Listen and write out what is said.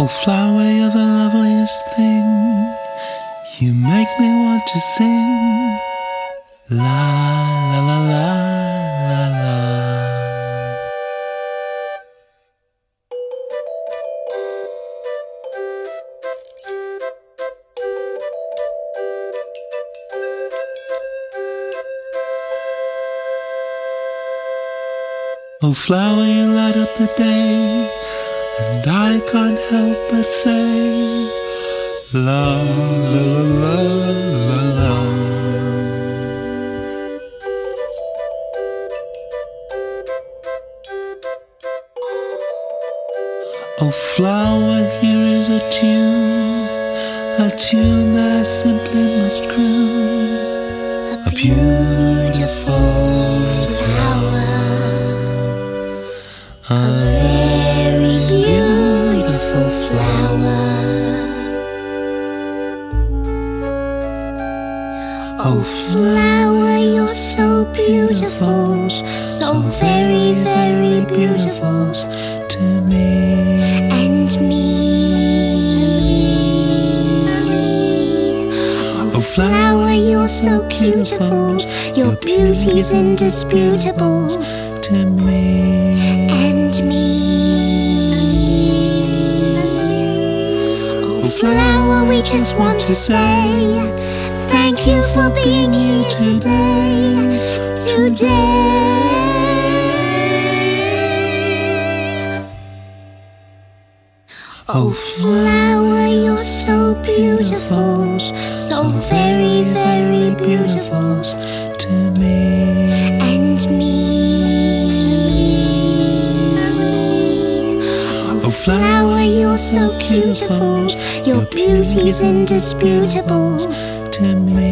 Oh, flower, you're the loveliest thing. You make me want to sing. La la la la la la. Oh, flower, you light up the day, I can't help but say, La la la la la. Oh, flower, here is a tune, a tune that I simply must croon. A beautiful flower, Oh, flower, you're so beautiful, so very, very beautiful to me. and me. Oh, Flower, you're so beautiful, your beauty's indisputable, to me. and me. Oh, flower, we just want to say thank you for being here today, today. Oh, Flower, you're so beautiful, so very, very beautiful, to me. and me. Oh, Flower, you're so beautiful, your beauty's indisputable, to me.